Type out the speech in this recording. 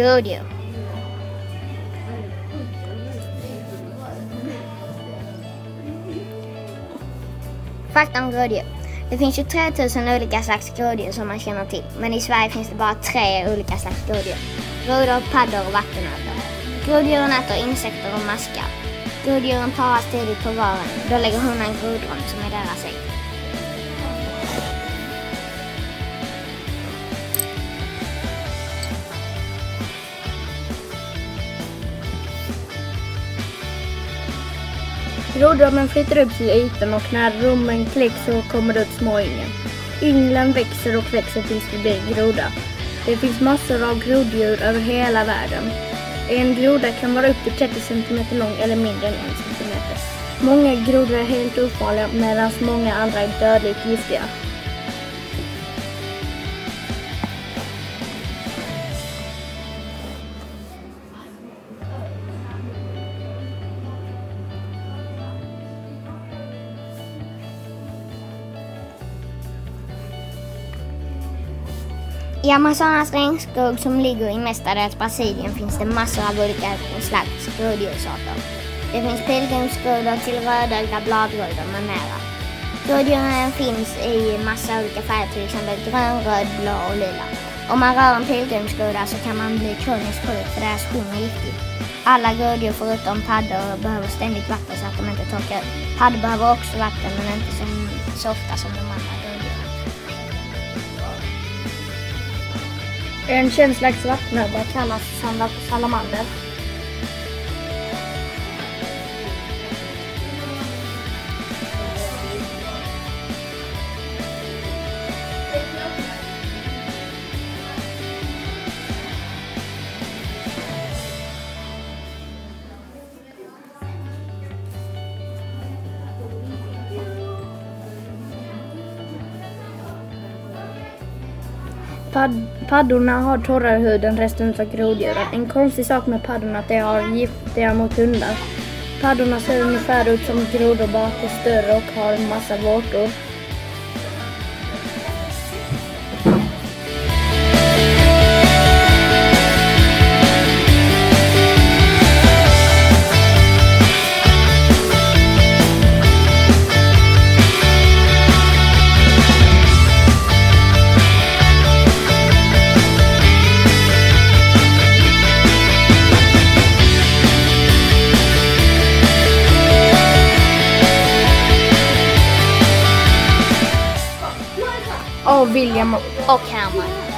Groddjur. Fakta om groddjur. Det finns 23 000 olika slags groddjur som man känner till. Men i Sverige finns det bara tre olika slags groddjur. Grodor, paddor och vattenödlor. Groddjuren äter insekter och maskar. Groddjuren paras tidigt på våren. Då lägger honan grodron som är deras ägg. Groddrömmen flyttar upp till ytan och när rommen kläcks så kommer det ut små yngel. Ynglen växer och växer tills det blir groda. Det finns massor av groddjur över hela världen. En groda kan vara upp till 30 cm lång eller mindre än 1 cm. Många grodor är helt ofarliga medan många andra är dödligt giftiga. I Amazonas regnskog som ligger i mestadels Brasilien finns det massor av olika slags groddjursarter. Det finns pilgrimsgrodor till rödögda bladgrodor med mera. Groddjuren finns i massa olika färger, till exempel grön, röd, blå och lila. Om man rör en pilgrimsgroda så kan man bli kroniskt sjuk för deras skinn är giftigt. Alla groddjur förutom paddor behöver ständigt vatten så att de inte torkar ut. Paddor behöver också vatten men inte så, så ofta som de andra En känd slags vattnöbba kallas salamander. Pad- paddorna har torrare hud än resten av groddjuren. En konstig sak med paddorna är att de har giftiga mot hundar. Paddorna ser ungefär ut som grodor bara att de är större och har en massa vårtor. av William och Hammar.